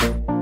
you